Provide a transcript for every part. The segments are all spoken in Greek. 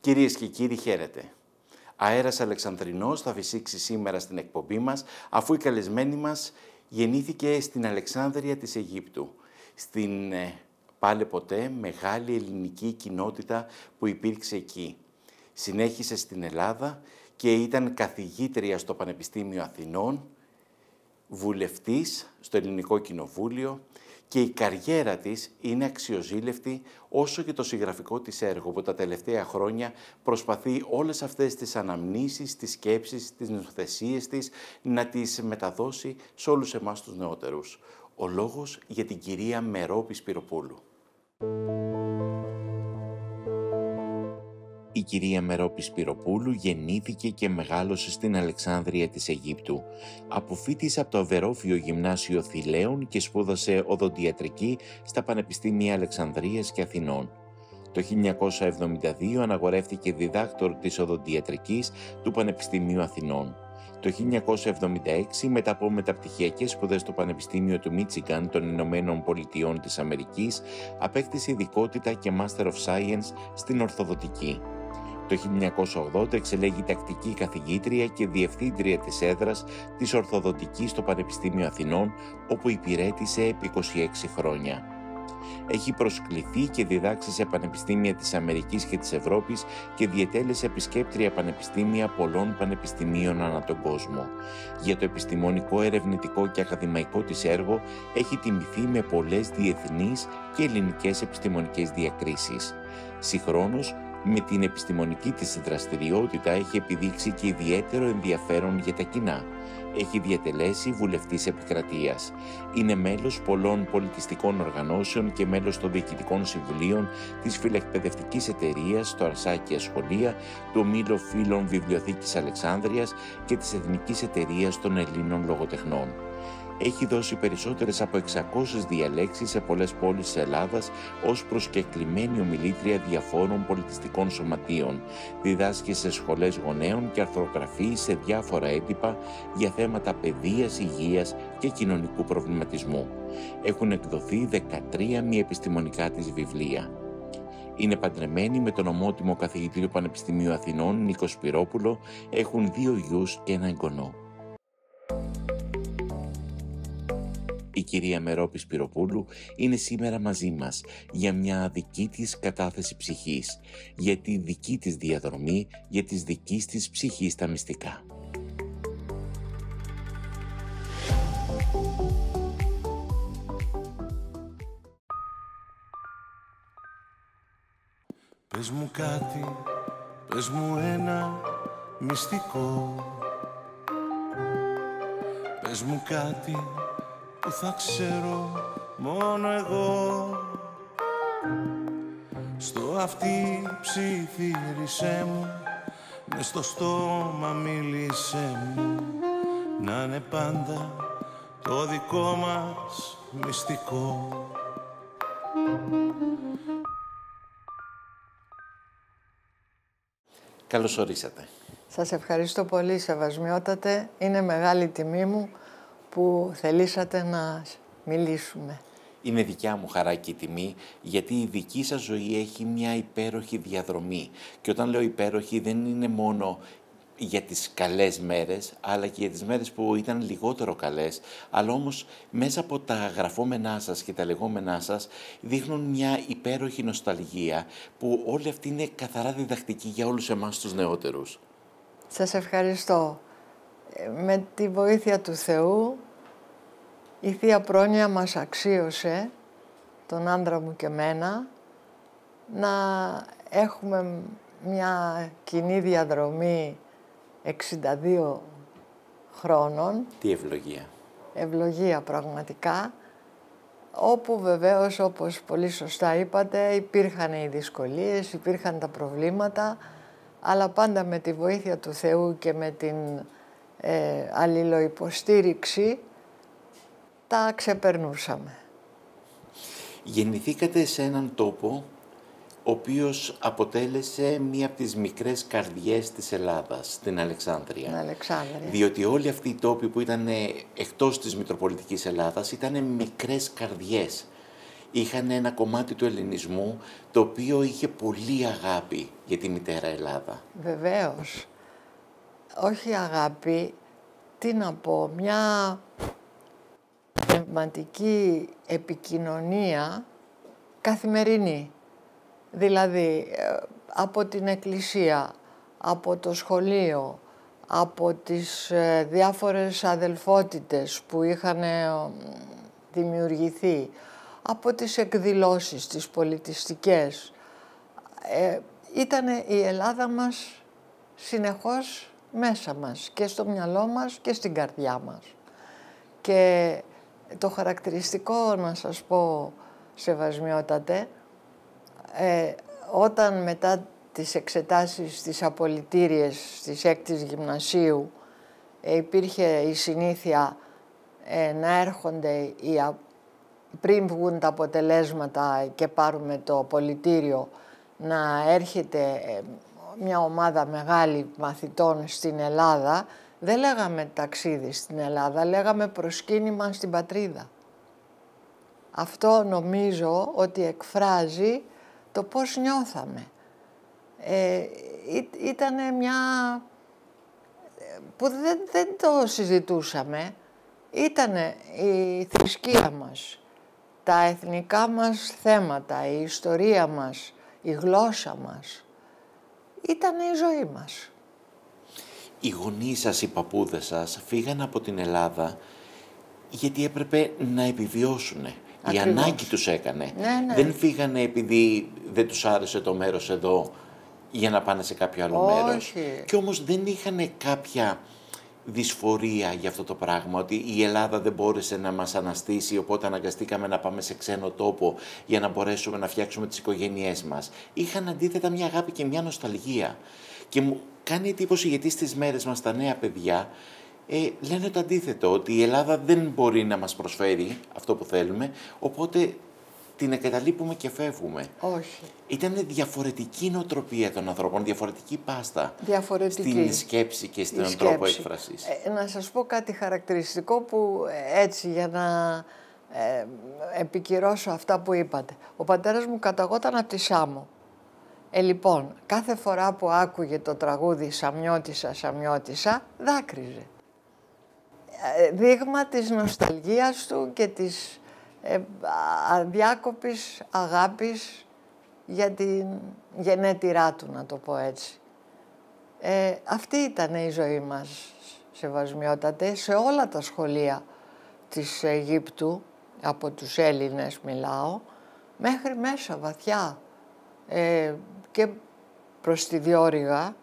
Κυρίες και κύριοι, χαίρετε. Αέρας Αλεξανδρινός θα φυσήξει σήμερα στην εκπομπή μας, αφού η καλεσμένη μας γεννήθηκε στην Αλεξάνδρεια της Αιγύπτου, στην ε, πάλι ποτέ μεγάλη ελληνική κοινότητα που υπήρξε εκεί. Συνέχισε στην Ελλάδα και ήταν καθηγήτρια στο Πανεπιστήμιο Αθηνών, βουλευτής στο Ελληνικό Κοινοβούλιο και η καριέρα της είναι αξιοζήλευτη όσο και το συγγραφικό της έργο που τα τελευταία χρόνια προσπαθεί όλες αυτές τις αναμνήσεις, τις σκέψεις, τις νοθεσίες της να τις μεταδώσει σε όλους εμάς τους νεότερους. Ο λόγος για την κυρία Μερόπης Σπυροπούλου. Η κυρία Μερόπης Σπυροπούλου γεννήθηκε και μεγάλωσε στην Αλεξάνδρεια της Αιγύπτου. Αποφύτησε από το Αβερόφιο Γυμνάσιο Θηλαίων και σπούδασε οδοντιατρική στα Πανεπιστήμια Αλεξανδρίας και Αθηνών. Το 1972 αναγορεύτηκε διδάκτορ της οδοντιατρικής του Πανεπιστημίου Αθηνών. Το 1976, μετά από μεταπτυχιακές σπουδές στο Πανεπιστήμιο του Μίτσιγκαν των Ηνωμένων Πολιτειών της Αμερικής, απέκτησε ειδικότητα και Master of Science στην Ορθοδοτική. Το 1980 εξελέγει τακτική καθηγήτρια και διευθύντρια της έδρας της Ορθοδοτικής στο Πανεπιστήμιο Αθηνών, όπου υπηρέτησε επί 26 χρόνια. Έχει προσκληθεί και διδάξει σε πανεπιστήμια της Αμερικής και της Ευρώπης και διετέλεσε επισκέπτρια πανεπιστήμια πολλών πανεπιστημίων ανά τον κόσμο. Για το επιστημονικό, ερευνητικό και ακαδημαϊκό της έργο έχει τιμηθεί με πολλές διεθνείς και ελληνικές επιστημονικές διακρίσεις. Συγχρόνως, με την επιστημονική της δραστηριότητα έχει επιδείξει και ιδιαίτερο ενδιαφέρον για τα κοινά. Έχει διατελέσει βουλευτής επικρατείας. Είναι μέλος πολλών πολιτιστικών οργανώσεων και μέλος των διοικητικών συμβουλίων της φιλεκπαιδευτικής εταιρείας στο Αρσάκια Σχολεία, του Ομίλου Φίλων Βιβλιοθήκης Αλεξάνδρειας και της Εθνικής Εταιρείας των Ελλήνων Λογοτεχνών έχει δώσει περισσότερες από 600 διαλέξεις σε πολλές πόλεις της Ελλάδας ως προσκεκλημένη ομιλήτρια διαφόρων πολιτιστικών σωματείων. Διδάσκει σε σχολές γονέων και αρθρογραφεί σε διάφορα έντυπα για θέματα παιδείας, υγείας και κοινωνικού προβληματισμού. Έχουν εκδοθεί 13 μη επιστημονικά της βιβλία. Είναι παντρεμένη με τον ομότιμο καθηγητή του Πανεπιστημίου Αθηνών Νίκο Σπυρόπουλο, έχουν δύο γιους και ένα εγγονό. Η κυρία Μερόπης Σπυροπούλου είναι σήμερα μαζί μας για μια δική της κατάθεση ψυχής, για τη δική της διαδρομή, για τις δικής της ψυχής τα μυστικά. Πες μου κάτι, πες μου ένα μυστικό Πες μου κάτι που θα ξέρω μόνο εγώ Στο αυτή ψιθύρισέ μου μες στο στόμα μίλησέ μου Να είναι πάντα το δικό μας μυστικό Καλώς ορίσατε. Σας ευχαριστώ πολύ Σεβασμιότατε. Είναι μεγάλη τιμή μου που θελήσατε να μιλήσουμε. Είναι δικιά μου χαρά και τιμή, γιατί η δική σας ζωή έχει μια υπέροχη διαδρομή. Και όταν λέω υπέροχη δεν είναι μόνο για τις καλές μέρες, αλλά και για τις μέρες που ήταν λιγότερο καλές, αλλά όμως μέσα από τα γραφόμενά σας και τα λεγόμενά σας δείχνουν μια υπέροχη νοσταλγία, που όλη αυτή είναι καθαρά διδακτική για όλους εμάς τους νεότερους. Σας ευχαριστώ. Ε, με τη βοήθεια του Θεού η Θεία Πρόνοια μας αξίωσε, τον άντρα μου και μένα, να έχουμε μια κοινή διαδρομή 62 χρόνων. Τι ευλογία. Ευλογία πραγματικά, όπου βεβαίως όπως πολύ σωστά είπατε υπήρχαν οι δυσκολίες, υπήρχαν τα προβλήματα, αλλά πάντα με τη βοήθεια του Θεού και με την ε, αλληλοϊποστήριξη τα ξεπερνούσαμε. Γεννηθήκατε σε έναν τόπο ο οποίος αποτέλεσε μία από τις μικρές καρδιές της Ελλάδας, την Αλεξάνδρεια. Αλεξάνδρεια. Διότι όλοι αυτοί οι τόποι που ήταν εκτός της Μητροπολιτικής Ελλάδας ήταν μικρές καρδιές. είχαν ένα κομμάτι του ελληνισμού το οποίο είχε πολύ αγάπη για τη μητέρα Ελλάδα. Βεβαίως. Όχι αγάπη, τι να πω, μια πνευματική επικοινωνία καθημερινή. Δηλαδή, ε, από την εκκλησία, από το σχολείο, από τις ε, διάφορες αδελφότητες που είχαν ε, δημιουργηθεί, από τις εκδηλώσεις, τις πολιτιστικές. Ε, ήταν η Ελλάδα μας συνεχώς μέσα μας και στο μυαλό μας και στην καρδιά μας. Και το χαρακτηριστικό να σας πω, σεβασμιότατε, ε, όταν μετά τις εξετάσεις της απολυτήριες της έκτης γυμνασίου ε, υπήρχε η συνήθεια ε, να έρχονται οι, πριν βγουν τα αποτελέσματα και πάρουμε το πολιτήριο να έρχεται ε, μια ομάδα μεγάλη μαθητών στην Ελλάδα δεν λέγαμε ταξίδι στην Ελλάδα, λέγαμε προσκύνημα στην πατρίδα. Αυτό νομίζω ότι εκφράζει το πώς νιώθαμε. Ε, ήταν μια... που δεν, δεν το συζητούσαμε. Ήταν η θρησκεία μας, τα εθνικά μας θέματα, η ιστορία μας, η γλώσσα μας. Ήταν η ζωή μας. Οι γονείς σας, οι παππούδες σας φύγαν από την Ελλάδα γιατί έπρεπε να επιβιώσουν. Η ανάγκη τους έκανε. Ναι, ναι. Δεν φύγανε επειδή δεν τους άρεσε το μέρος εδώ για να πάνε σε κάποιο άλλο Όχι. μέρος. Και όμως δεν είχαν κάποια δυσφορία για αυτό το πράγμα, ότι η Ελλάδα δεν μπόρεσε να μας αναστήσει, οπότε αναγκαστήκαμε να πάμε σε ξένο τόπο για να μπορέσουμε να φτιάξουμε τις οικογένειές μας. Είχαν αντίθετα μια αγάπη και μια νοσταλγία. Και μου κάνει εντύπωση γιατί στις μέρες μας τα νέα παιδιά ε, λένε το αντίθετο, ότι η Ελλάδα δεν μπορεί να μας προσφέρει αυτό που θέλουμε, οπότε την εγκαταλείπουμε και φεύγουμε. Όχι. Ήταν διαφορετική νοοτροπία των ανθρώπων, διαφορετική πάστα Διαφορετική. στην σκέψη και Η στον τρόπο σκέψη. έκφρασης. Ε, να σας πω κάτι χαρακτηριστικό που ε, έτσι για να ε, επικυρώσω αυτά που είπατε. Ο πατέρας μου καταγόταν από τη Σάμο. Ε, λοιπόν, κάθε φορά που άκουγε το τραγούδι «Σαμιώτησα, Σαμιώτησα», δάκρυζε. Ε, δείγμα της νοσταλγίας του και της ε, αδιάκοπης αγάπης για την γενέτειρά του, να το πω έτσι. Ε, αυτή ήταν η ζωή μας, σεβασμιότατε, σε όλα τα σχολεία της Αιγύπτου, από τους Έλληνες μιλάω, μέχρι μέσα βαθιά ε, και προς τη Διόρυγα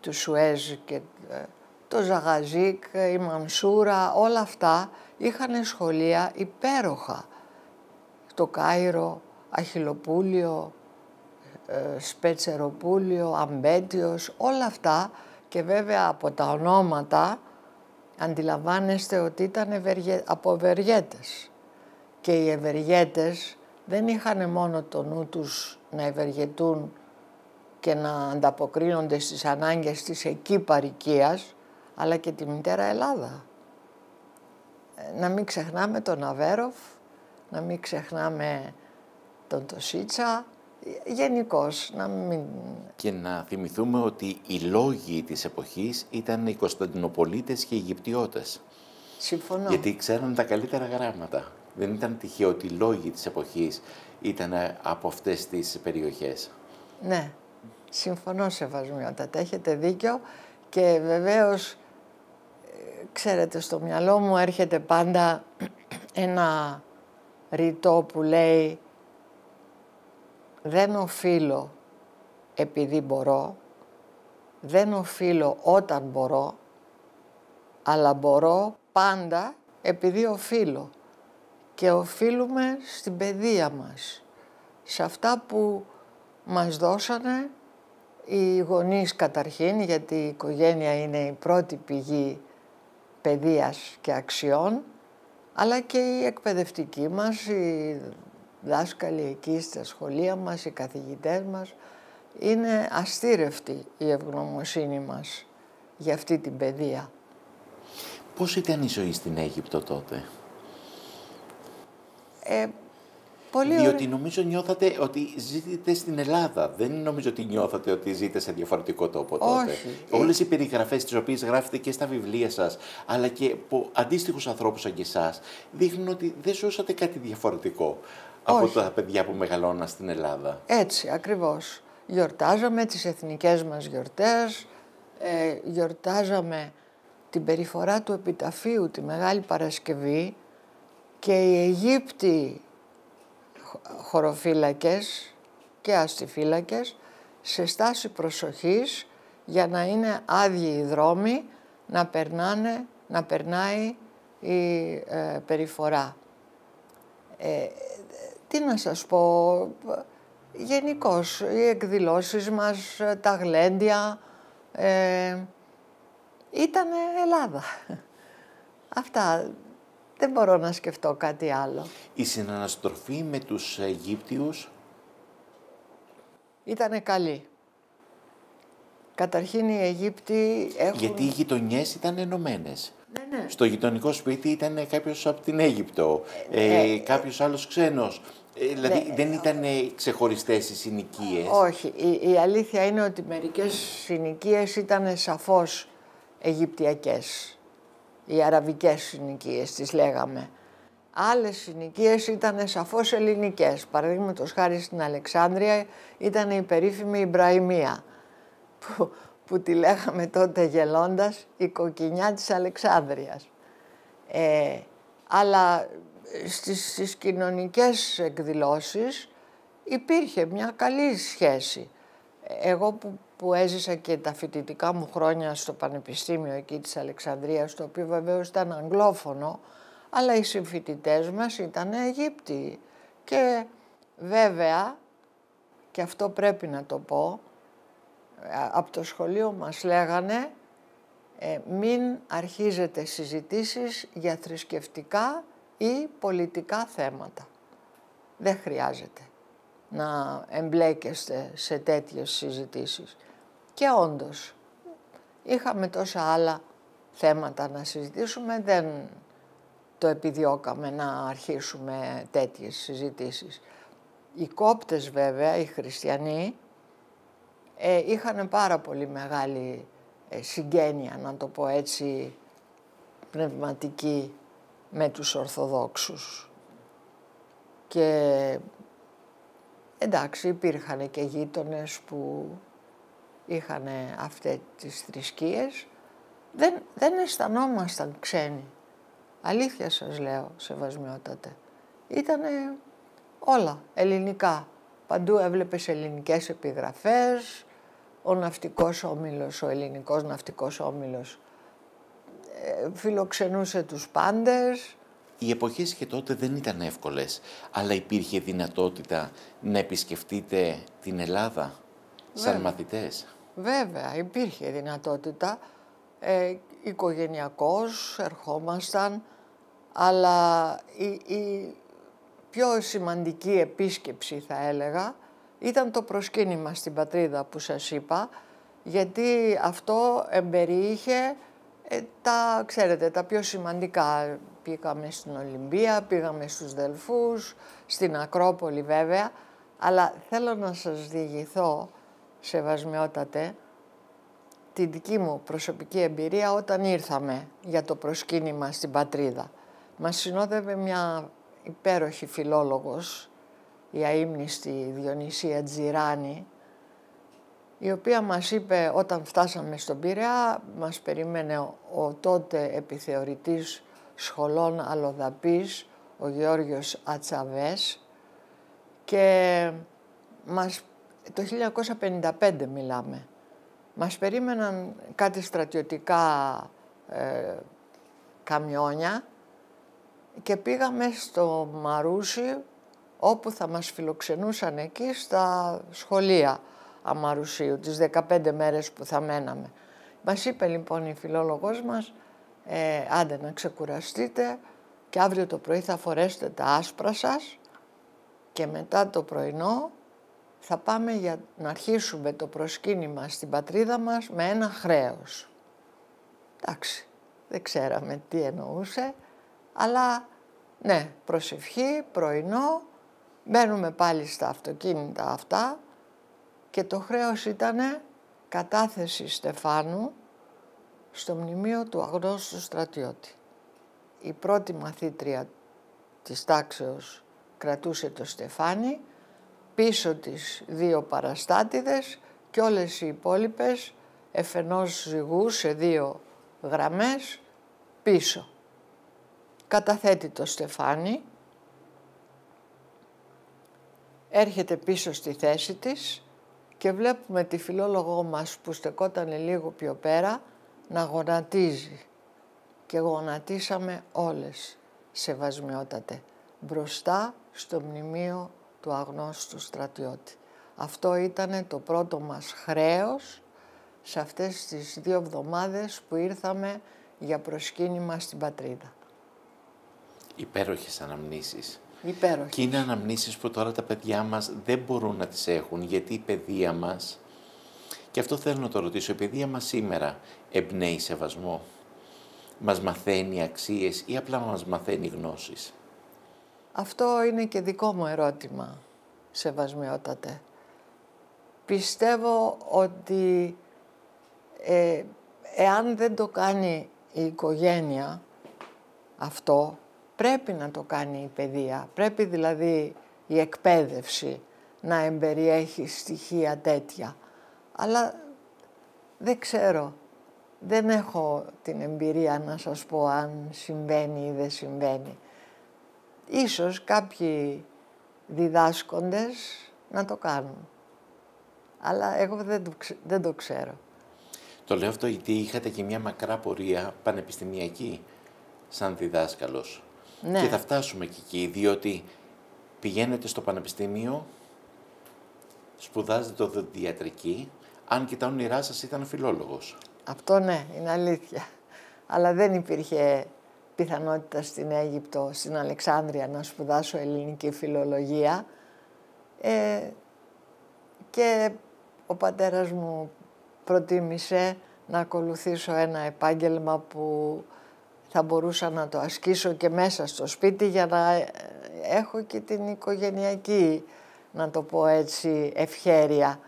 του Σουέζ και ε, το Ζαγαζίκ, η Μανσούρα, όλα αυτά είχαν σχολεία υπέροχα. Το Κάιρο, Αχιλοπούλιο, ε, Σπετσεροπούλιο, Αμπέτιος, όλα αυτά και βέβαια από τα ονόματα αντιλαμβάνεστε ότι ήταν ευεργε... από ευεργέτες. Και οι ευεργέτες δεν είχαν μόνο το νου τους να ευεργετούν και να ανταποκρίνονται στις ανάγκες της εκεί παρικίας, αλλά και τη μητέρα Ελλάδα. Ε, Να μην ξεχνάμε τον Αβέροφ, να μην ξεχνάμε τον Τοσίτσα, γενικώς να μην... Και να θυμηθούμε ότι οι λόγοι της εποχής ήταν οι Κωνσταντινοπολίτες και οι Αιγυπτιώτες. Συμφωνώ. Γιατί ξέραν τα καλύτερα γράμματα. Δεν ήταν τυχαίο ότι οι λόγοι της εποχής ήταν από αυτές τις περιοχές. Ναι, συμφωνώ σεβασμιότατα, έχετε δίκιο και βεβαίως, ε, ξέρετε, στο μυαλό μου έρχεται πάντα ένα ρητό που λέει «Δεν οφείλω επειδή μπορώ, δεν οφείλω όταν μπορώ, αλλά μπορώ πάντα επειδή οφείλω». Και οφείλουμε στην παιδεία μας, σε αυτά που μας δώσανε οι γονείς καταρχήν, γιατί η οικογένεια είναι η πρώτη πηγή παιδείας και αξιών, αλλά και οι εκπαιδευτικοί μας, οι δάσκαλοι εκεί στα σχολεία μας, οι καθηγητές μας, είναι αστήρευτη η ευγνωμοσύνη μας για αυτή την παιδεία. Πώς ήταν η ζωή στην Αίγυπτο τότε; Ε, Πολύ Διότι ωραία. νομίζω νιώθατε ότι ζείτε στην Ελλάδα. Δεν νομίζω ότι νιώθατε ότι ζείτε σε διαφορετικό τόπο τότε. Όχι. Όλες οι περιγραφές τις οποίες γράφετε και στα βιβλία σας, αλλά και από αντίστοιχους ανθρώπους σαν και εσάς, δείχνουν ότι δεν ζούσατε κάτι διαφορετικό από Όχι. τα παιδιά που μεγαλώναν στην Ελλάδα. Έτσι, ακριβώς. Γιορτάζαμε τις εθνικές μας γιορτές, ε, γιορτάζαμε την περιφορά του επιταφείου τη Μεγάλη Παρασκευή και οι Αιγύπτιοι χο- χωροφύλακες και αστιφύλακες σε στάση προσοχής για να είναι άδειοι οι δρόμοι να, περνάνε, να περνάει η ε, περιφορά. Ε, τι να σας πω, γενικώς οι εκδηλώσεις μας, τα γλέντια, ε, ήταν Ελλάδα. Αυτά. Δεν μπορώ να σκεφτώ κάτι άλλο. Η συναναστροφή με τους Αιγύπτιους; Ήτανε καλή. Καταρχήν οι Αιγύπτιοι έχουν... Γιατί οι γειτονιές ήταν ενωμένες. Ναι, ναι. Στο γειτονικό σπίτι ήταν κάποιος από την Αίγυπτο, ε, κάποιος άλλος ξένος. Ε, δηλαδή ναι. δεν ήταν ξεχωριστές οι συνοικίες; Όχι. Η, η αλήθεια είναι ότι μερικές συνοικίες ήταν σαφώς Αιγυπτιακές. Οι αραβικές συνοικίες τις λέγαμε. Άλλες συνοικίες ήταν σαφώς ελληνικές. Παραδείγματος χάρη στην Αλεξάνδρεια ήταν η περίφημη Ιμπραημία που, που τη λέγαμε τότε γελώντας η κοκκινιά της Αλεξάνδρειας. Ε, αλλά στις, στις κοινωνικές εκδηλώσεις υπήρχε μια καλή σχέση. Εγώ που, που έζησα και τα φοιτητικά μου χρόνια στο Πανεπιστήμιο εκεί της Αλεξανδρίας, το οποίο βεβαίως ήταν αγγλόφωνο, αλλά οι συμφοιτητές μας ήταν Αιγύπτιοι. Και βέβαια, και αυτό πρέπει να το πω, από το σχολείο μας λέγανε ε, μην αρχίζετε συζητήσεις για θρησκευτικά ή πολιτικά θέματα. Δεν χρειάζεται να εμπλέκεστε σε τέτοιες συζητήσεις. Και όντως, είχαμε τόσα άλλα θέματα να συζητήσουμε, δεν το επιδιώκαμε να αρχίσουμε τέτοιες συζητήσεις. Οι κόπτες βέβαια, οι χριστιανοί, ε, είχαν πάρα πολύ μεγάλη ε, συγγένεια, να το πω έτσι, πνευματική με τους Ορθοδόξους. Και εντάξει, υπήρχαν και γείτονες που είχαν αυτές τις θρησκείες. Δεν, δεν αισθανόμασταν ξένοι. Αλήθεια σας λέω, σεβασμιότατε. Ήτανε όλα ελληνικά. Παντού έβλεπες ελληνικές επιγραφές, ο ναυτικός όμιλος, ο ελληνικός ναυτικός όμιλος ε, φιλοξενούσε τους πάντες. Οι εποχές και τότε δεν ήταν εύκολες, αλλά υπήρχε δυνατότητα να επισκεφτείτε την Ελλάδα σαν Βέβαια. μαθητές. Βέβαια, υπήρχε δυνατότητα. Ε, οικογενειακώς ερχόμασταν, αλλά η, η πιο σημαντική επίσκεψη θα έλεγα ήταν το προσκύνημα στην πατρίδα που σας είπα, γιατί αυτό εμπεριείχε ε, τα, ξέρετε, τα πιο σημαντικά. Πήγαμε στην Ολυμπία, πήγαμε στους Δελφούς, στην Ακρόπολη βέβαια, αλλά θέλω να σας διηγηθώ, σεβασμιότατε, τη δική μου προσωπική εμπειρία όταν ήρθαμε για το προσκύνημα στην πατρίδα. Μας συνόδευε μια υπέροχη φιλόλογος, η αείμνηστη Διονυσία Τζιράνη, η οποία μας είπε όταν φτάσαμε στον Πειραιά, μας περίμενε ο, ο τότε επιθεωρητής σχολών Αλοδαπής, ο Γεώργιος Ατσαβές και μας, το 1955 μιλάμε. Μας περίμεναν κάτι στρατιωτικά ε, καμιόνια και πήγαμε στο Μαρούσι όπου θα μας φιλοξενούσαν εκεί στα σχολεία Αμαρουσίου, τις 15 μέρες που θα μέναμε. Μας είπε λοιπόν η φιλόλογος μας, ε, άντε να ξεκουραστείτε και αύριο το πρωί θα φορέσετε τα άσπρα σας και μετά το πρωινό θα πάμε για να αρχίσουμε το προσκύνημα στην πατρίδα μας με ένα χρέος. Εντάξει, δεν ξέραμε τι εννοούσε, αλλά ναι, προσευχή, πρωινό Μπαίνουμε πάλι στα αυτοκίνητα αυτά και το χρέος ήταν κατάθεση Στεφάνου στο μνημείο του αγνώστου στρατιώτη. Η πρώτη μαθήτρια της τάξεως κρατούσε το στεφάνι, πίσω της δύο παραστάτηδες και όλες οι υπόλοιπες εφενός ζυγούς σε δύο γραμμές πίσω. Καταθέτει το στεφάνι, έρχεται πίσω στη θέση της και βλέπουμε τη φιλόλογό μας που στεκόταν λίγο πιο πέρα να γονατίζει. Και γονατίσαμε όλες, σεβασμιότατε, μπροστά στο μνημείο του αγνώστου στρατιώτη. Αυτό ήταν το πρώτο μας χρέος σε αυτές τις δύο εβδομάδες που ήρθαμε για προσκύνημα στην πατρίδα. Υπέροχες αναμνήσεις. Υπέροχες. Και είναι αναμνήσεις που τώρα τα παιδιά μας δεν μπορούν να τις έχουν γιατί η παιδεία μας, και αυτό θέλω να το ρωτήσω, η παιδεία μας σήμερα εμπνέει σεβασμό, μας μαθαίνει αξίες ή απλά μας μαθαίνει γνώσεις; Αυτό είναι και δικό μου ερώτημα, σεβασμιότατε. Πιστεύω ότι ε, εάν δεν το κάνει η οικογένεια αυτό, πρέπει να το κάνει η παιδεία. Πρέπει δηλαδή η εκπαίδευση να εμπεριέχει στοιχεία τέτοια. Αλλά δεν ξέρω, δεν έχω την εμπειρία να σας πω αν συμβαίνει ή δεν συμβαίνει. Ίσως κάποιοι διδάσκοντες να το κάνουν. Αλλά εγώ δεν το, δεν το ξέρω. Το λέω αυτό γιατί είχατε και μια μακρά πορεία πανεπιστημιακή σαν διδάσκαλος. Ναι. Και θα φτάσουμε και εκεί, διότι πηγαίνετε στο πανεπιστήμιο, σπουδάζετε το διατρική, αν και τα όνειρά σας ήταν φιλόλογος. Αυτό ναι, είναι αλήθεια. Αλλά δεν υπήρχε πιθανότητα στην Αίγυπτο, στην Αλεξάνδρεια να σπουδάσω ελληνική φιλολογία. Ε, και ο πατέρας μου προτίμησε να ακολουθήσω ένα επάγγελμα που θα μπορούσα να το ασκήσω και μέσα στο σπίτι για να ε, έχω και την οικογενειακή, να το πω έτσι, ευχέρεια.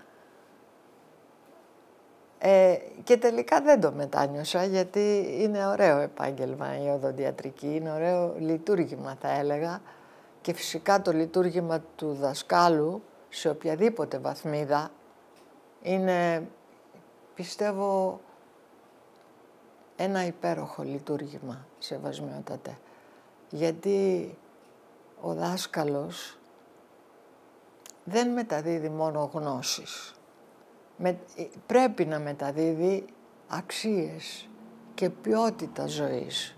Ε, και τελικά δεν το μετάνιωσα γιατί είναι ωραίο επάγγελμα η οδοντιατρική, είναι ωραίο λειτουργήμα θα έλεγα και φυσικά το λειτουργήμα του δασκάλου σε οποιαδήποτε βαθμίδα είναι πιστεύω ένα υπέροχο λειτουργήμα, σεβασμιότατε. Γιατί ο δάσκαλος δεν μεταδίδει μόνο γνώσεις. Με, πρέπει να μεταδίδει αξίες και ποιότητα ζωής.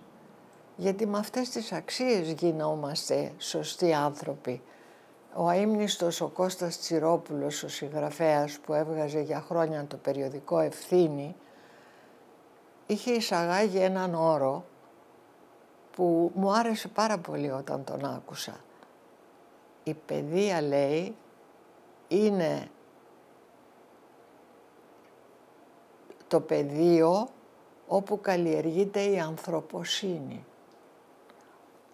Γιατί με αυτές τις αξίες γινόμαστε σωστοί άνθρωποι. Ο αείμνηστος ο Κώστας Τσιρόπουλος, ο συγγραφέας που έβγαζε για χρόνια το περιοδικό Ευθύνη, είχε εισαγάγει έναν όρο που μου άρεσε πάρα πολύ όταν τον άκουσα. Η παιδεία, λέει, είναι το πεδίο όπου καλλιεργείται η ανθρωποσύνη.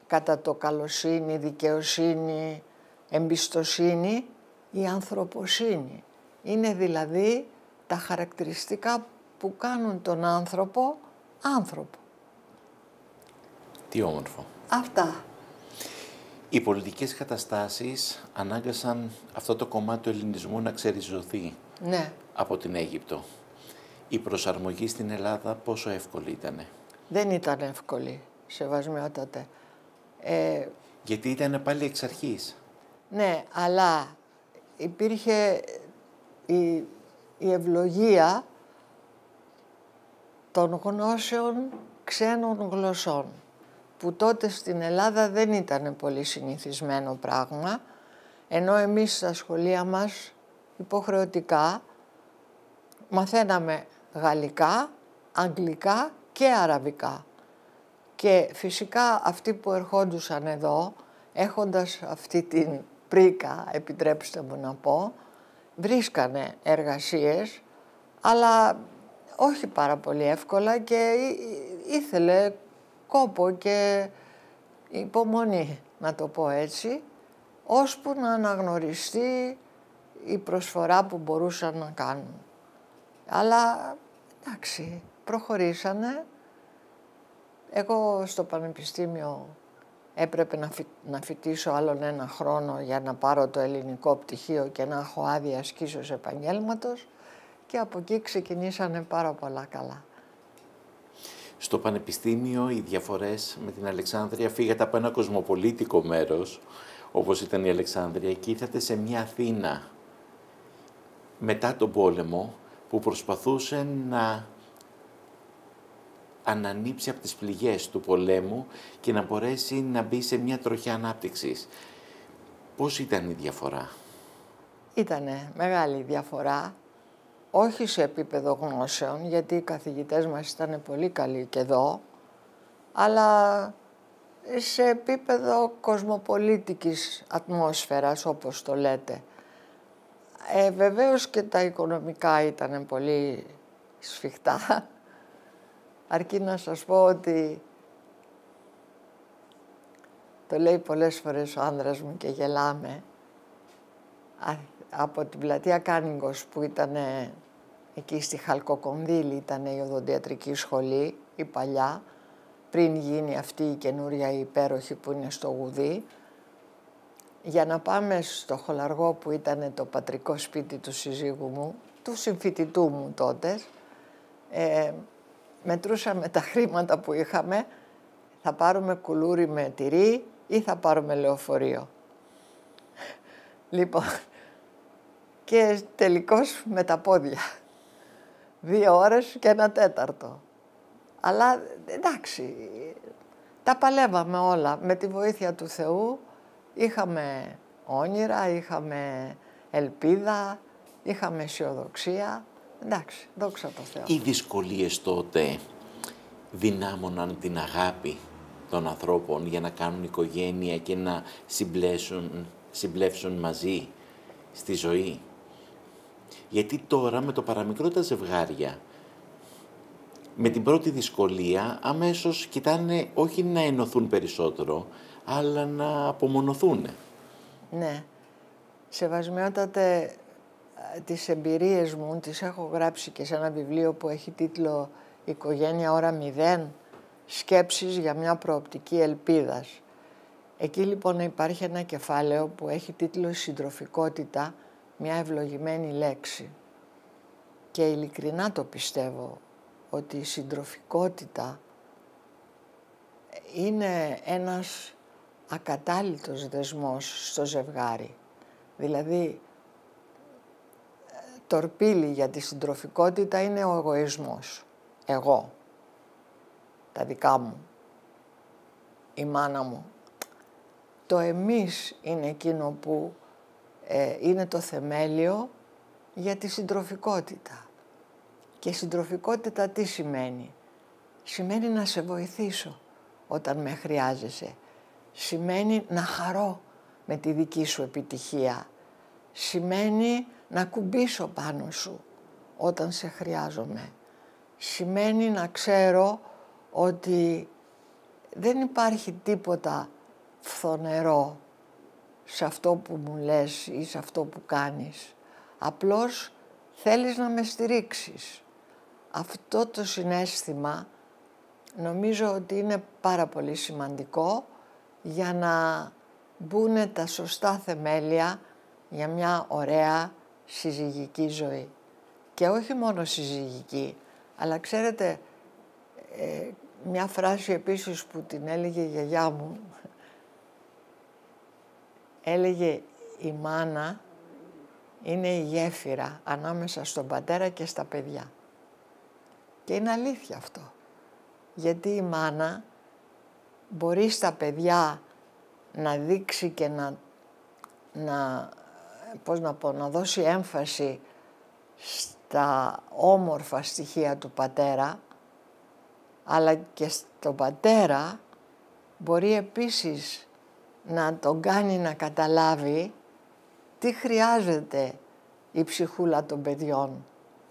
Κατά το καλοσύνη, δικαιοσύνη, εμπιστοσύνη, η ανθρωποσύνη. Είναι δηλαδή τα χαρακτηριστικά που κάνουν τον άνθρωπο άνθρωπο. Τι όμορφο. Αυτά. Οι πολιτικές καταστάσεις ανάγκασαν αυτό το κομμάτι του ελληνισμού να ξεριζωθεί Ναι. από την Αίγυπτο. Η προσαρμογή στην Ελλάδα πόσο εύκολη ήτανε; Δεν ήταν εύκολη, σεβασμιότατε. Ε, Γιατί ήταν πάλι εξ αρχής. ναι, αλλά υπήρχε η, η ευλογία των γνώσεων ξένων γλωσσών που τότε στην Ελλάδα δεν ήταν πολύ συνηθισμένο πράγμα ενώ εμείς στα σχολεία μας υποχρεωτικά μαθαίναμε γαλλικά, αγγλικά και αραβικά. Και φυσικά αυτοί που ερχόντουσαν εδώ, έχοντας αυτή την πρίκα, επιτρέψτε μου να πω, βρίσκανε εργασίες, αλλά όχι πάρα πολύ εύκολα και ήθελε κόπο και υπομονή, να το πω έτσι, ώσπου να αναγνωριστεί η προσφορά που μπορούσαν να κάνουν. Αλλά εντάξει, προχωρήσανε. Εγώ στο πανεπιστήμιο έπρεπε να, φοι, να φοιτήσω άλλον ένα χρόνο για να πάρω το ελληνικό πτυχίο και να έχω άδεια ασκήσεως επαγγέλματος και από εκεί ξεκινήσανε πάρα πολλά καλά. Στο Πανεπιστήμιο οι διαφορές με την Αλεξάνδρεια φύγατε από ένα κοσμοπολίτικο μέρος, όπως ήταν η Αλεξάνδρεια, και ήρθατε σε μια Αθήνα μετά τον πόλεμο που προσπαθούσε να ανανύψει από τις πληγές του πολέμου και να μπορέσει να μπει σε μια τροχιά ανάπτυξης. Πώς ήταν η διαφορά; Ήτανε μεγάλη διαφορά, όχι σε επίπεδο γνώσεων, γιατί οι καθηγητές μας ήταν πολύ καλοί και εδώ, αλλά σε επίπεδο κοσμοπολίτικης ατμόσφαιρας, όπως το λέτε. Ε, βεβαίως και τα οικονομικά ήταν πολύ σφιχτά, αρκεί να σας πω ότι το λέει πολλές φορές ο άνδρας μου και γελάμε από την πλατεία Κάνιγκος που ήταν εκεί στη Χαλκοκονδύλη ήταν η οδοντιατρική σχολή, η παλιά, πριν γίνει αυτή η καινούρια η υπέροχη που είναι στο Γουδί. Για να πάμε στο Χολαργό που ήταν το πατρικό σπίτι του συζύγου μου, του συμφιτητού μου τότε, ε, μετρούσαμε τα χρήματα που είχαμε, θα πάρουμε κουλούρι με τυρί ή θα πάρουμε λεωφορείο. Λοιπόν, και τελικώς με τα πόδια. Δύο ώρες και ένα τέταρτο. Αλλά εντάξει, τα παλεύαμε όλα. Με τη βοήθεια του Θεού είχαμε όνειρα, είχαμε ελπίδα, είχαμε αισιοδοξία. Εντάξει, δόξα τω Θεώ. Οι δυσκολίες τότε δυνάμωναν την αγάπη των ανθρώπων για να κάνουν οικογένεια και να συμπλέσουν, συμπλέψουν μαζί στη ζωή. Γιατί τώρα με το παραμικρό τα ζευγάρια, με την πρώτη δυσκολία αμέσως κοιτάνε όχι να ενωθούν περισσότερο, αλλά να απομονωθούν. Ναι. Σεβασμιότατε, τις εμπειρίες μου τις έχω γράψει και σε ένα βιβλίο που έχει τίτλο «Οικογένεια ώρα μηδέν» σκέψεις για μια προοπτική ελπίδας. Εκεί λοιπόν υπάρχει ένα κεφάλαιο που έχει τίτλο «Συντροφικότητα, μια ευλογημένη λέξη». Και ειλικρινά το πιστεύω ότι η συντροφικότητα είναι ένας ακατάλητος δεσμός στο ζευγάρι. Δηλαδή τορπίλη για τη συντροφικότητα είναι ο εγωισμός. Εγώ. Τα δικά μου. Η μάνα μου. Το εμείς είναι εκείνο που ε, είναι το θεμέλιο για τη συντροφικότητα. Και συντροφικότητα τι σημαίνει; Σημαίνει να σε βοηθήσω όταν με χρειάζεσαι. Σημαίνει να χαρώ με τη δική σου επιτυχία. Σημαίνει να κουμπίσω πάνω σου όταν σε χρειάζομαι. Σημαίνει να ξέρω ότι δεν υπάρχει τίποτα φθονερό σε αυτό που μου λες ή σε αυτό που κάνεις. Απλώς θέλεις να με στηρίξεις. Αυτό το συνέστημα νομίζω ότι είναι πάρα πολύ σημαντικό για να μπουν τα σωστά θεμέλια για μια ωραία συζυγική ζωή. Και όχι μόνο συζυγική, αλλά ξέρετε, ε, μια φράση επίσης που την έλεγε η γιαγιά μου, έλεγε η μάνα είναι η γέφυρα ανάμεσα στον πατέρα και στα παιδιά. Και είναι αλήθεια αυτό. Γιατί η μάνα μπορείς στα παιδιά να δείξει και να, να πώς να πω, να δώσει έμφαση στα όμορφα στοιχεία του πατέρα, αλλά και στον πατέρα μπορεί επίσης να τον κάνει να καταλάβει τι χρειάζεται η ψυχούλα των παιδιών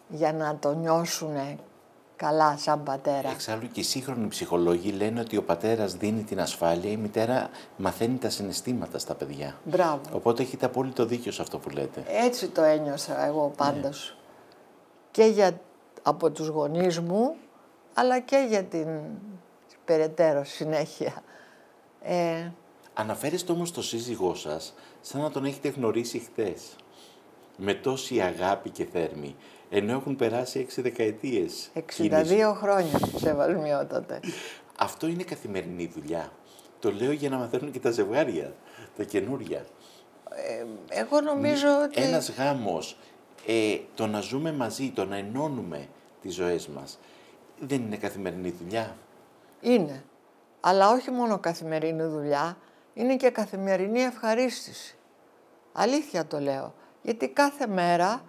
για να το νιώσουν καλά σαν πατέρα. Εξάλλου και οι σύγχρονοι ψυχολόγοι λένε ότι ο πατέρας δίνει την ασφάλεια, η μητέρα μαθαίνει τα συναισθήματα στα παιδιά. Μπράβο. Οπότε έχετε απόλυτο δίκιο σε αυτό που λέτε. Έτσι το ένιωσα εγώ πάντως. Και για, από τους γονείς μου, αλλά και για την περαιτέρω συνέχεια. Ε, Αναφέρεστε όμως το σύζυγό σας σαν να τον έχετε γνωρίσει χτες. Με τόση αγάπη και θέρμη, ενώ έχουν περάσει έξι δεκαετίες. 62 χρόνια σεβασμιότατε. Αυτό είναι καθημερινή δουλειά. Το λέω για να μαθαίνουν και τα ζευγάρια, τα καινούρια. Ε, εγώ νομίζω ότι... Ένας γάμος, ε, το να ζούμε μαζί, το να ενώνουμε τις ζωές μας, δεν είναι καθημερινή δουλειά. Είναι. Αλλά όχι μόνο καθημερινή δουλειά, είναι και καθημερινή ευχαρίστηση. Αλήθεια το λέω. Γιατί κάθε μέρα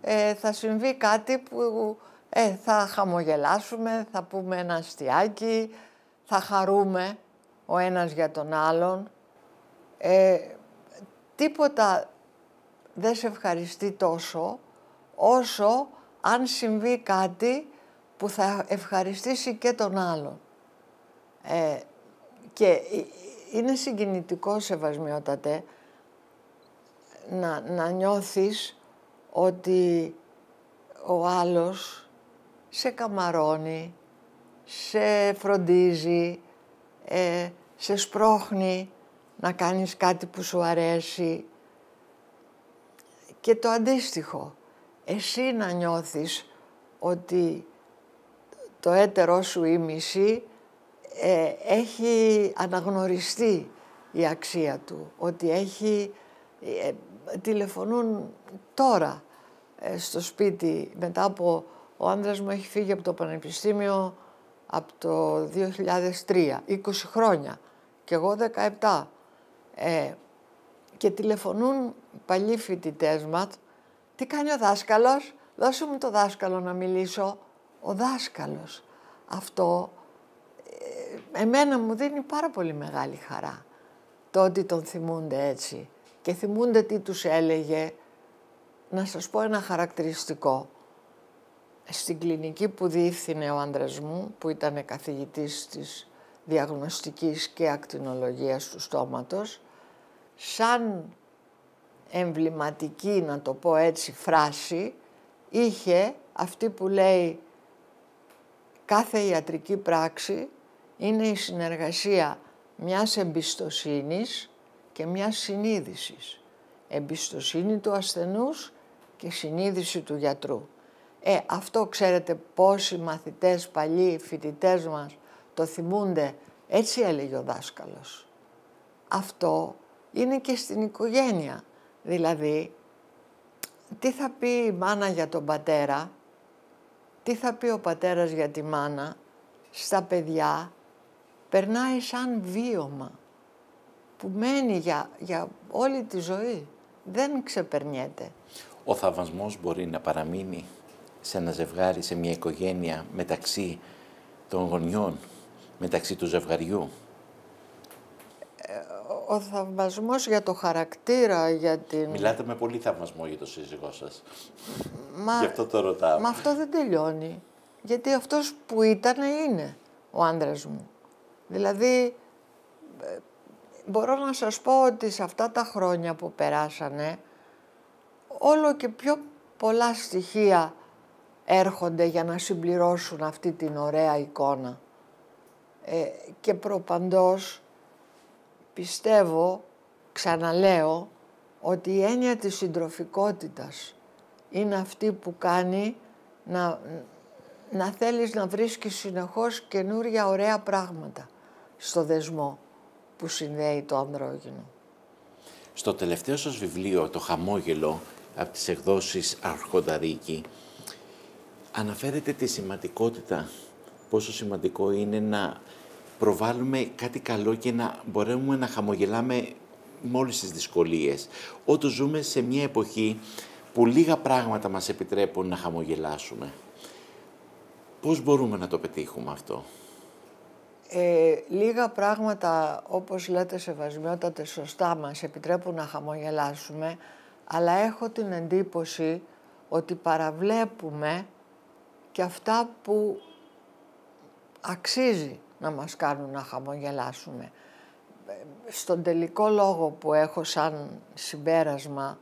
ε, θα συμβεί κάτι που ε, θα χαμογελάσουμε, θα πούμε ένα αστιάκι, θα χαρούμε ο ένας για τον άλλον. Ε, τίποτα δεν σε ευχαριστεί τόσο όσο αν συμβεί κάτι που θα ευχαριστήσει και τον άλλον. Ε, και είναι συγκινητικό, σεβασμιότατε, να, να νιώθεις ότι ο άλλος σε καμαρώνει, σε φροντίζει, ε, σε σπρώχνει να κάνεις κάτι που σου αρέσει. Και το αντίστοιχο, εσύ να νιώθεις ότι το έτερό σου ή μισή ε, έχει αναγνωριστεί η αξία του, ότι έχει, ε, τηλεφωνούν τώρα ε, στο σπίτι μετά από, ο άντρας μου έχει φύγει από το Πανεπιστήμιο από το 2003, 20 χρόνια και εγώ 17 ε, και τηλεφωνούν παλιοί φοιτητές μας τι κάνει ο δάσκαλος, δώσε μου το δάσκαλο να μιλήσω. Ο δάσκαλος. Αυτό ε, εμένα μου δίνει πάρα πολύ μεγάλη χαρά το ότι τον θυμούνται έτσι και θυμούνται τι τους έλεγε. Να σας πω ένα χαρακτηριστικό. Στην κλινική που διεύθυνε ο άντρας μου, που ήταν καθηγητής της διαγνωστικής και ακτινολογίας του στόματος, σαν εμβληματική, να το πω έτσι, φράση, είχε αυτή που λέει κάθε ιατρική πράξη είναι η συνεργασία μιας εμπιστοσύνης και μιας συνείδησης. Εμπιστοσύνη του ασθενούς και συνείδηση του γιατρού. Ε, αυτό ξέρετε πόσοι μαθητές, παλιοί φοιτητές μας το θυμούνται, έτσι έλεγε ο δάσκαλος. Αυτό είναι και στην οικογένεια. Δηλαδή, τι θα πει η μάνα για τον πατέρα, τι θα πει ο πατέρας για τη μάνα, στα παιδιά, περνάει σαν βίωμα που μένει για, για όλη τη ζωή. Δεν ξεπερνιέται. Ο θαυμασμός μπορεί να παραμείνει σε ένα ζευγάρι, σε μια οικογένεια μεταξύ των γονιών, μεταξύ του ζευγαριού. Ε, ο θαυμασμός για το χαρακτήρα, για την... Μιλάτε με πολύ θαυμασμό για το σύζυγό σας. Μα... Γι' αυτό το ρωτάω. Μα αυτό δεν τελειώνει. Γιατί αυτός που ήταν είναι ο άντρας μου. Δηλαδή, ε, μπορώ να σας πω ότι σε αυτά τα χρόνια που περάσανε, όλο και πιο πολλά στοιχεία έρχονται για να συμπληρώσουν αυτή την ωραία εικόνα. Ε, και προπαντός πιστεύω, ξαναλέω, ότι η έννοια της συντροφικότητας είναι αυτή που κάνει να, να θέλεις να βρίσκεις συνεχώς καινούρια ωραία πράγματα στο δεσμό που συνδέει το ανδρόγυνο. Στο τελευταίο σας βιβλίο, το «Χαμόγελο», από τις εκδόσεις Αρχονταρίκη, αναφέρετε τη σημαντικότητα, πόσο σημαντικό είναι να προβάλλουμε κάτι καλό και να μπορούμε να χαμογελάμε με όλες τις δυσκολίες. Όταν ζούμε σε μια εποχή που λίγα πράγματα μας επιτρέπουν να χαμογελάσουμε. Πώς μπορούμε να το πετύχουμε αυτό; Ε, λίγα πράγματα, όπως λέτε σεβασμιότατε σωστά, μας επιτρέπουν να χαμογελάσουμε, αλλά έχω την εντύπωση ότι παραβλέπουμε και αυτά που αξίζει να μας κάνουν να χαμογελάσουμε. Στον τελικό λόγο που έχω σαν συμπέρασμα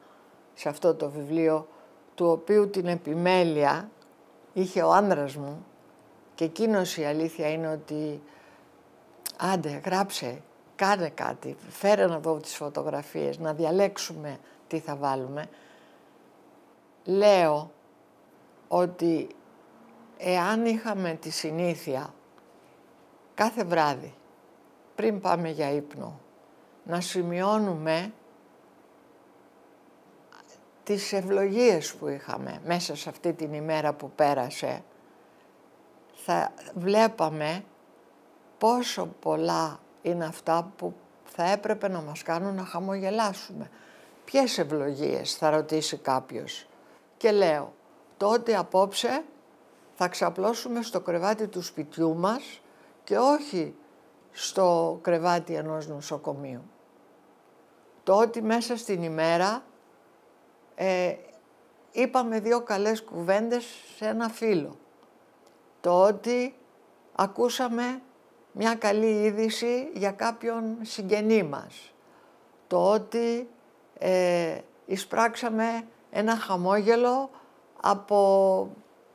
σε αυτό το βιβλίο, του οποίου την επιμέλεια είχε ο άνδρας μου και εκείνος η αλήθεια είναι ότι άντε γράψε, κάνε κάτι, φέρε να δω τις φωτογραφίες, να διαλέξουμε τι θα βάλουμε. Λέω ότι εάν είχαμε τη συνήθεια κάθε βράδυ πριν πάμε για ύπνο να σημειώνουμε τις ευλογίες που είχαμε μέσα σε αυτή την ημέρα που πέρασε θα βλέπαμε πόσο πολλά είναι αυτά που θα έπρεπε να μας κάνουν να χαμογελάσουμε. Ποιες ευλογίες θα ρωτήσει κάποιος. Και λέω, τότε απόψε θα ξαπλώσουμε στο κρεβάτι του σπιτιού μας και όχι στο κρεβάτι ενός νοσοκομείου. Το ότι μέσα στην ημέρα ε, είπαμε δύο καλές κουβέντες σε ένα φίλο. Το ότι ακούσαμε μια καλή είδηση για κάποιον συγγενή μας. Το ότι ε, εισπράξαμε ένα χαμόγελο από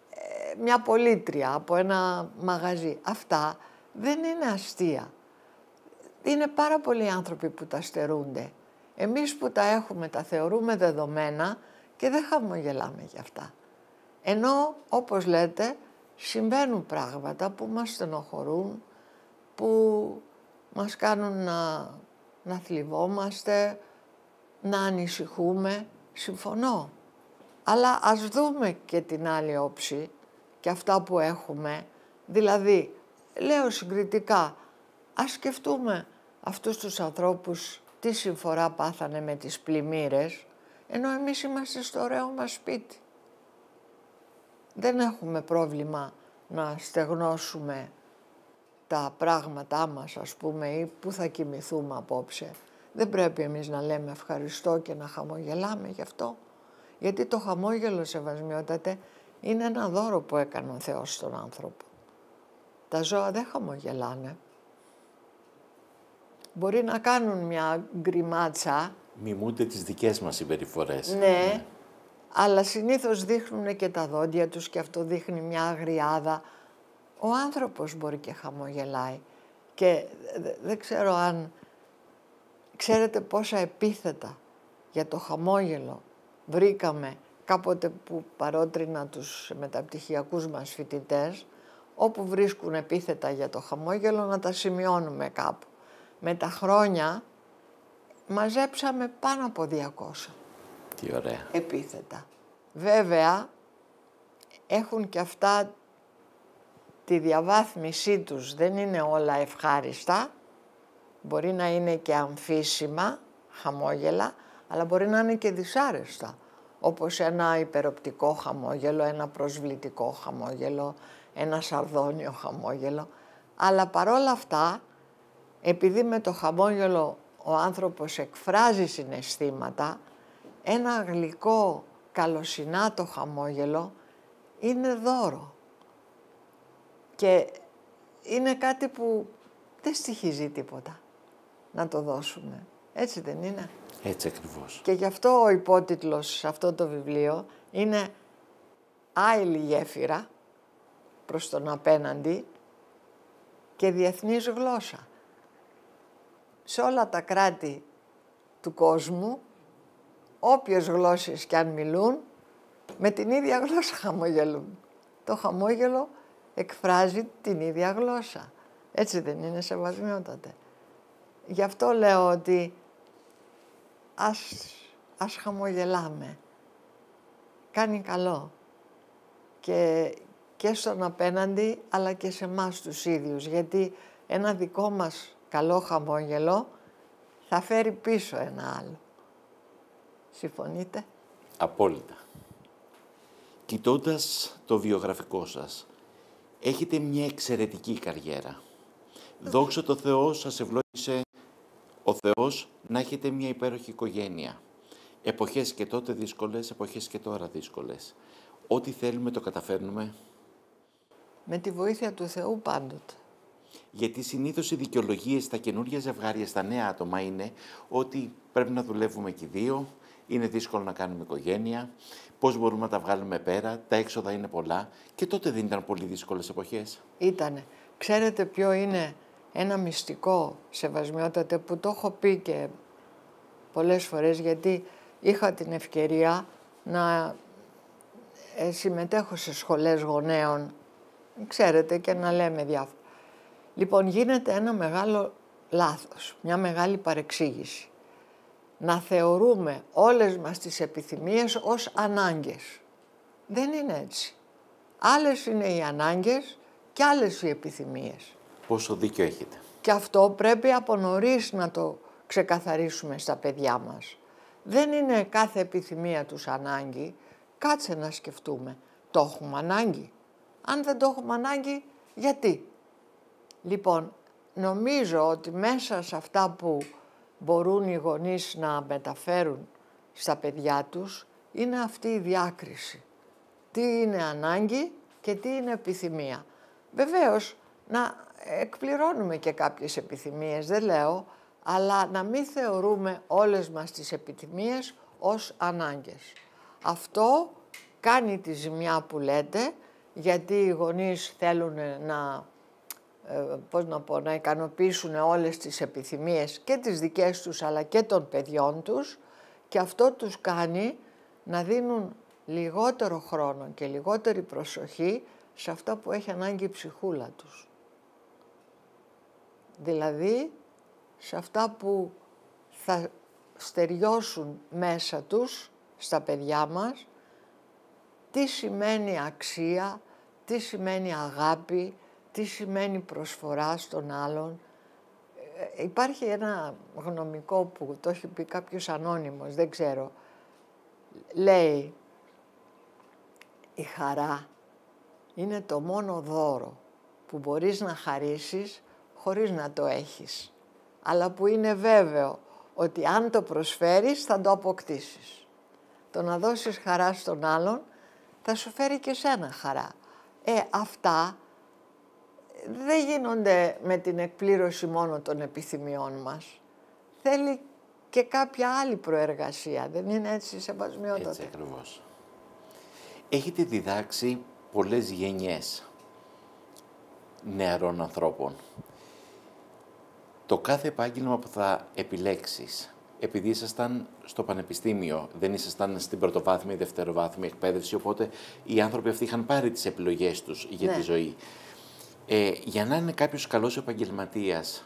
ε, μια πολίτρια, από ένα μαγαζί. Αυτά δεν είναι αστεία. Είναι πάρα πολλοί άνθρωποι που τα στερούνται. Εμείς που τα έχουμε τα θεωρούμε δεδομένα και δεν χαμογελάμε γι' αυτά. Ενώ, όπως λέτε, συμβαίνουν πράγματα που μας στενοχωρούν, που μας κάνουν να, να θλιβόμαστε, να ανησυχούμε. Συμφωνώ. Αλλά ας δούμε και την άλλη όψη και αυτά που έχουμε. Δηλαδή, λέω συγκριτικά, ας σκεφτούμε αυτούς τους ανθρώπους τι συμφορά πάθανε με τις πλημμύρες, ενώ εμείς είμαστε στο ωραίο μας σπίτι. Δεν έχουμε πρόβλημα να στεγνώσουμε τα πράγματά μας, ας πούμε, ή που θα κοιμηθούμε απόψε. Δεν πρέπει εμείς να λέμε ευχαριστώ και να χαμογελάμε γι' αυτό. Γιατί το χαμόγελο, σεβασμιότατε, είναι ένα δώρο που έκανε ο Θεός στον άνθρωπο. Τα ζώα δεν χαμογελάνε. Μπορεί να κάνουν μια γκριμάτσα. Μιμούνται τις δικές μας συμπεριφορές. Ναι, ναι, αλλά συνήθως δείχνουν και τα δόντια τους και αυτό δείχνει μια αγριάδα. Ο άνθρωπος μπορεί και χαμογελάει. Και δεν ξέρω αν ξέρετε πόσα επίθετα για το χαμόγελο βρήκαμε κάποτε που παρότρινα τους μεταπτυχιακούς μας φοιτητές όπου βρίσκουν επίθετα για το χαμόγελο να τα σημειώνουμε κάπου. Με τα χρόνια μαζέψαμε πάνω από 200. Τι ωραία. Επίθετα. Βέβαια έχουν και αυτά τη διαβάθμισή τους δεν είναι όλα ευχάριστα. Μπορεί να είναι και αμφίσιμα, χαμόγελα, αλλά μπορεί να είναι και δυσάρεστα. Όπως ένα υπεροπτικό χαμόγελο, ένα προσβλητικό χαμόγελο, ένα σαρδόνιο χαμόγελο. Αλλά παρόλα αυτά, επειδή με το χαμόγελο ο άνθρωπος εκφράζει συναισθήματα, ένα γλυκό καλοσυνάτο χαμόγελο είναι δώρο. Και είναι κάτι που δεν στοιχίζει τίποτα να το δώσουμε. Έτσι δεν είναι; Έτσι ακριβώς. Και γι' αυτό ο υπότιτλος σε αυτό το βιβλίο είναι «Άειλη γέφυρα» προς τον απέναντι και διεθνής γλώσσα. Σε όλα τα κράτη του κόσμου, όποιες γλώσσες κι αν μιλούν, με την ίδια γλώσσα χαμογελούν. Το χαμόγελο εκφράζει την ίδια γλώσσα. Έτσι δεν είναι σεβασμιότατε. Γι' αυτό λέω ότι ας, ας χαμογελάμε. Κάνει καλό. Και, και στον απέναντι, αλλά και σε εμάς τους ίδιους. Γιατί ένα δικό μας καλό χαμόγελο θα φέρει πίσω ένα άλλο. Συμφωνείτε; Απόλυτα. Κοιτώντας το βιογραφικό σας, έχετε μια εξαιρετική καριέρα. Δόξα τω Θεώ σας ευλόγησε ο Θεός να έχετε μια υπέροχη οικογένεια. Εποχές και τότε δύσκολες, εποχές και τώρα δύσκολες. Ό,τι θέλουμε το καταφέρνουμε. Με τη βοήθεια του Θεού πάντοτε. Γιατί συνήθως οι δικαιολογίες στα καινούργια ζευγάρια, στα νέα άτομα είναι ότι πρέπει να δουλεύουμε και οι δύο, είναι δύσκολο να κάνουμε οικογένεια, πώς μπορούμε να τα βγάλουμε πέρα, τα έξοδα είναι πολλά και τότε δεν ήταν πολύ δύσκολες εποχές. Ήτανε. Ξέρετε ποιο είναι ένα μυστικό σεβασμιότατε που το έχω πει και πολλές φορές γιατί είχα την ευκαιρία να ε, συμμετέχω σε σχολές γονέων, ξέρετε, και να λέμε διάφορα. Λοιπόν, γίνεται ένα μεγάλο λάθος, μια μεγάλη παρεξήγηση. Να θεωρούμε όλες μας τις επιθυμίες ως ανάγκες. Δεν είναι έτσι. Άλλες είναι οι ανάγκες και άλλες οι επιθυμίες. Πόσο δίκιο έχετε. Και αυτό πρέπει από νωρίς να το ξεκαθαρίσουμε στα παιδιά μας. Δεν είναι κάθε επιθυμία τους ανάγκη. Κάτσε να σκεφτούμε. Το έχουμε ανάγκη; Αν δεν το έχουμε ανάγκη, γιατί; Λοιπόν, νομίζω ότι μέσα σε αυτά που μπορούν οι γονείς να μεταφέρουν στα παιδιά τους είναι αυτή η διάκριση. Τι είναι ανάγκη και τι είναι επιθυμία. Βεβαίως, να εκπληρώνουμε και κάποιες επιθυμίες, δεν λέω, αλλά να μην θεωρούμε όλες μας τις επιθυμίες ως ανάγκες. Αυτό κάνει τη ζημιά που λέτε, γιατί οι γονείς θέλουν να, ε, πώς να, πω, να ικανοποιήσουν όλες τις επιθυμίες και τις δικές τους αλλά και των παιδιών τους και αυτό τους κάνει να δίνουν λιγότερο χρόνο και λιγότερη προσοχή σε αυτό που έχει ανάγκη η ψυχούλα τους. Δηλαδή σε αυτά που θα στεριώσουν μέσα τους, στα παιδιά μας, τι σημαίνει αξία, τι σημαίνει αγάπη, τι σημαίνει προσφορά στον άλλον. Ε, υπάρχει ένα γνωμικό που το έχει πει κάποιος ανώνυμος, δεν ξέρω. Λέει, η χαρά είναι το μόνο δώρο που μπορείς να χαρίσεις χωρίς να το έχεις αλλά που είναι βέβαιο ότι αν το προσφέρεις θα το αποκτήσεις. Το να δώσεις χαρά στον άλλον θα σου φέρει και σένα χαρά. Ε, αυτά δεν γίνονται με την εκπλήρωση μόνο των επιθυμιών μας. Θέλει και κάποια άλλη προεργασία. Δεν είναι έτσι σεβασμιότατα. Έτσι ακριβώς. Έχετε διδάξει πολλές γενιές νεαρών ανθρώπων το κάθε επάγγελμα που θα επιλέξεις, επειδή ήσασταν στο πανεπιστήμιο, δεν ήσασταν στην πρωτοβάθμια ή δευτεροβάθμια εκπαίδευση, οπότε οι άνθρωποι αυτοί είχαν πάρει τις επιλογές τους για τη ναι. ζωή. Ε, για να είναι κάποιος καλός επαγγελματίας,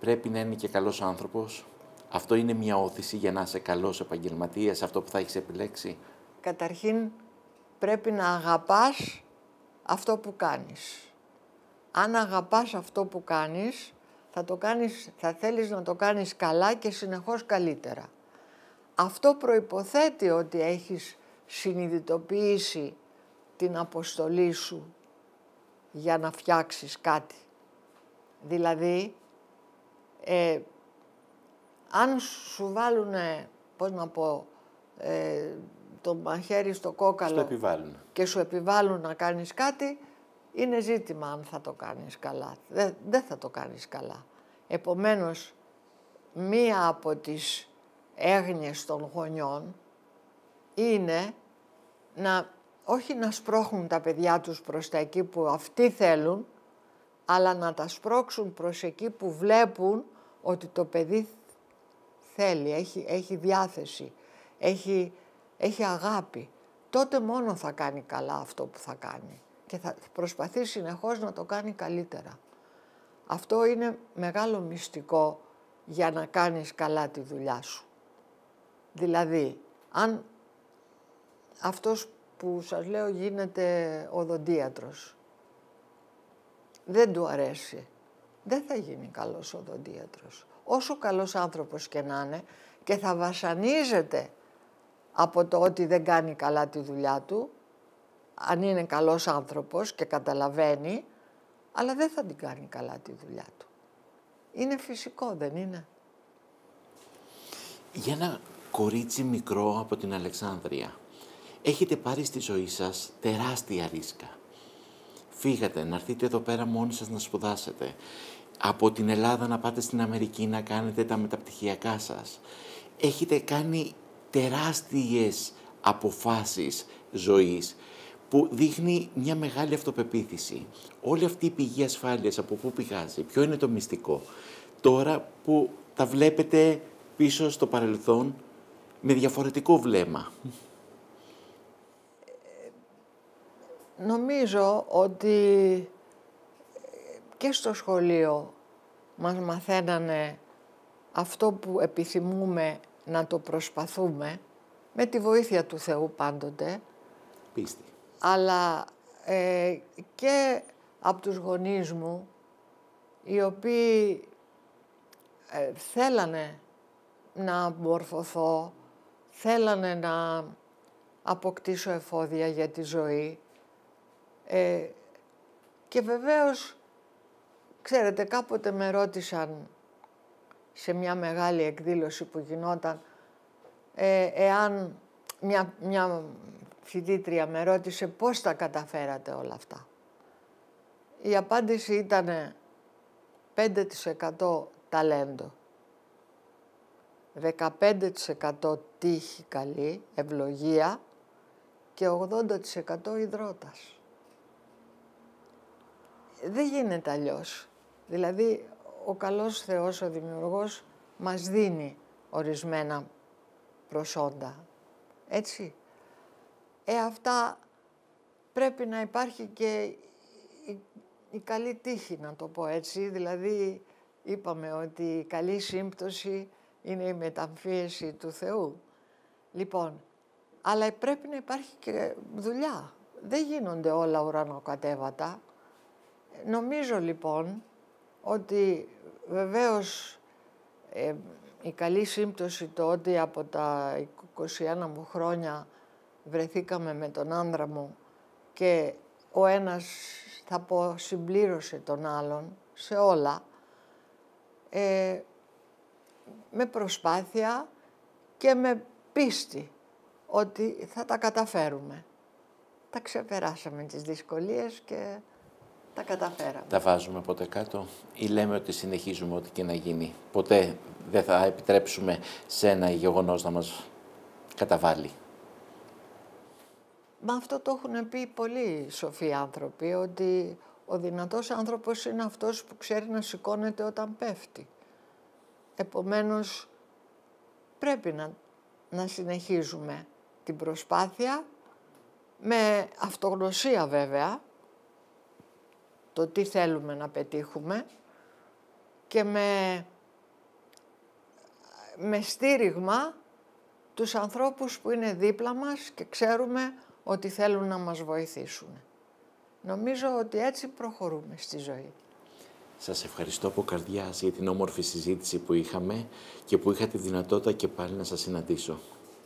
πρέπει να είναι και καλός άνθρωπος. Αυτό είναι μια όθηση για να είσαι καλός επαγγελματίας, αυτό που θα έχεις επιλέξει. Καταρχήν πρέπει να αγαπάς αυτό που κάνεις. Αν αγαπάς αυτό που κάνεις, θα, το κάνεις, θα θέλεις να το κάνεις καλά και συνεχώς καλύτερα. Αυτό προϋποθέτει ότι έχεις συνειδητοποιήσει την αποστολή σου για να φτιάξεις κάτι. Δηλαδή, ε, αν σου βάλουν, πώς να πω, ε, το μαχαίρι στο κόκαλο και σου επιβάλλουν να κάνεις κάτι, είναι ζήτημα αν θα το κάνεις καλά. Δεν, θα το κάνεις καλά. Επομένως, μία από τις έγνοιες των γονιών είναι να όχι να σπρώχνουν τα παιδιά τους προς τα εκεί που αυτοί θέλουν, αλλά να τα σπρώξουν προς εκεί που βλέπουν ότι το παιδί θέλει, έχει, έχει διάθεση, έχει, έχει αγάπη. Τότε μόνο θα κάνει καλά αυτό που θα κάνει και θα προσπαθεί συνεχώς να το κάνει καλύτερα. Αυτό είναι μεγάλο μυστικό για να κάνεις καλά τη δουλειά σου. Δηλαδή, αν αυτός που σας λέω γίνεται οδοντίατρος, δεν του αρέσει, δεν θα γίνει καλός οδοντίατρος. Όσο καλός άνθρωπος και να είναι και θα βασανίζεται από το ότι δεν κάνει καλά τη δουλειά του, αν είναι καλός άνθρωπος και καταλαβαίνει, αλλά δεν θα την κάνει καλά τη δουλειά του. Είναι φυσικό, δεν είναι; Για ένα κορίτσι μικρό από την Αλεξάνδρεια, έχετε πάρει στη ζωή σας τεράστια ρίσκα. φύγατε, να έρθετε εδώ πέρα μόνοι σας να σπουδάσετε. Από την Ελλάδα να πάτε στην Αμερική να κάνετε τα μεταπτυχιακά σας. Έχετε κάνει τεράστιες αποφάσεις ζωής που δείχνει μια μεγάλη αυτοπεποίθηση. Όλη αυτή η πηγή ασφάλειας από πού πηγάζει, ποιο είναι το μυστικό. Τώρα που τα βλέπετε πίσω στο παρελθόν με διαφορετικό βλέμμα. Νομίζω ότι και στο σχολείο μας μαθαίνανε αυτό που επιθυμούμε να το προσπαθούμε με τη βοήθεια του Θεού πάντοτε. Πίστη. Αλλά ε, και από τους γονείς μου, οι οποίοι ε, θέλανε να μορφωθώ, θέλανε να αποκτήσω εφόδια για τη ζωή. Ε, και βεβαίως, ξέρετε, κάποτε με ρώτησαν σε μια μεγάλη εκδήλωση που γινόταν, ε, εάν μια, μια φοιτήτρια με ρώτησε πώς τα καταφέρατε όλα αυτά. Η απάντηση ήταν 5% ταλέντο, 15% τύχη καλή, ευλογία και 80% υδρότας. Δεν γίνεται αλλιώς. Δηλαδή, ο καλός Θεός, ο Δημιουργός, μας δίνει ορισμένα προσόντα. Έτσι. Ε, αυτά πρέπει να υπάρχει και η, η καλή τύχη, να το πω έτσι. Δηλαδή, είπαμε ότι η καλή σύμπτωση είναι η μεταμφίεση του Θεού. Λοιπόν, αλλά πρέπει να υπάρχει και δουλειά. Δεν γίνονται όλα ουρανοκατέβατα. Νομίζω λοιπόν ότι βεβαίως ε, η καλή σύμπτωση το ότι από τα 21 μου χρόνια βρεθήκαμε με τον άνδρα μου και ο ένας θα πω συμπλήρωσε τον άλλον σε όλα ε, με προσπάθεια και με πίστη ότι θα τα καταφέρουμε. Τα ξεπεράσαμε τις δυσκολίες και τα καταφέραμε. Τα βάζουμε ποτέ κάτω ή λέμε ότι συνεχίζουμε ό,τι και να γίνει; Ποτέ δεν θα επιτρέψουμε σε ένα γεγονός να μας καταβάλει; Μα αυτό το έχουν πει πολλοί σοφοί άνθρωποι, ότι ο δυνατός άνθρωπος είναι αυτός που ξέρει να σηκώνεται όταν πέφτει. Επομένως, πρέπει να, να συνεχίζουμε την προσπάθεια με αυτογνωσία βέβαια, το τι θέλουμε να πετύχουμε και με, με στήριγμα τους ανθρώπους που είναι δίπλα μας και ξέρουμε ότι θέλουν να μας βοηθήσουν. Νομίζω ότι έτσι προχωρούμε στη ζωή. Σας ευχαριστώ από καρδιάς για την όμορφη συζήτηση που είχαμε και που είχα τη δυνατότητα και πάλι να σας συναντήσω.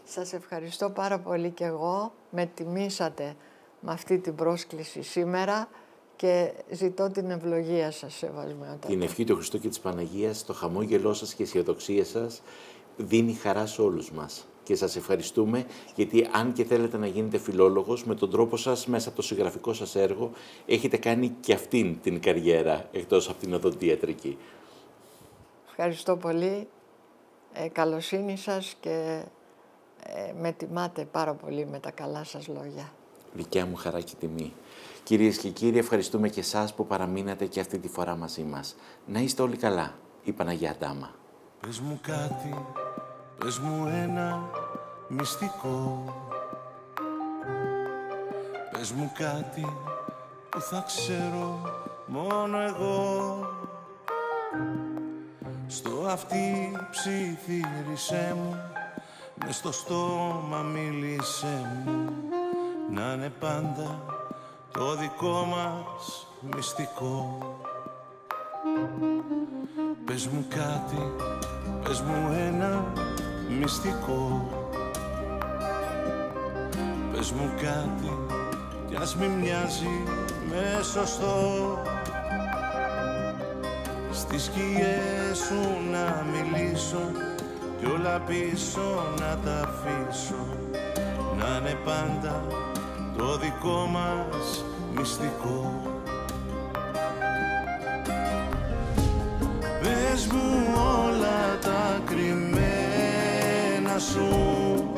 Σας ευχαριστώ πάρα πολύ και εγώ. Με τιμήσατε με αυτή την πρόσκληση σήμερα και ζητώ την ευλογία σας, Σεβασμιότατα. Την ευχή του Χριστού και της Παναγίας, το χαμόγελό σας και η αισιοδοξία σας δίνει χαρά σε όλους μας και σας ευχαριστούμε γιατί αν και θέλετε να γίνετε φιλόλογος με τον τρόπο σας μέσα από το συγγραφικό σας έργο έχετε κάνει και αυτήν την καριέρα εκτός από την οδοντιατρική. Ευχαριστώ πολύ. Ε, καλοσύνη σας και ε, με τιμάτε πάρα πολύ με τα καλά σας λόγια. Δικιά μου χαρά και τιμή. Κυρίες και κύριοι, ευχαριστούμε και εσάς που παραμείνατε και αυτή τη φορά μαζί μας. Να είστε όλοι καλά. Η Παναγία Αντάμα. Πες μου κάτι Πες μου ένα μυστικό. Πες μου κάτι που θα ξέρω μόνο εγώ. Στο αυτή ψιθύρισέ μου μες στο στόμα μίλησέ μου. Να είναι πάντα το δικό μας μυστικό. Πες μου κάτι, πες μου ένα μυστικό. Πες μου κάτι κι ας μην μοιάζει με σωστό. Στις σκιές σου να μιλήσω κι όλα πίσω να τα αφήσω. Να είναι πάντα το δικό μας μυστικό 树。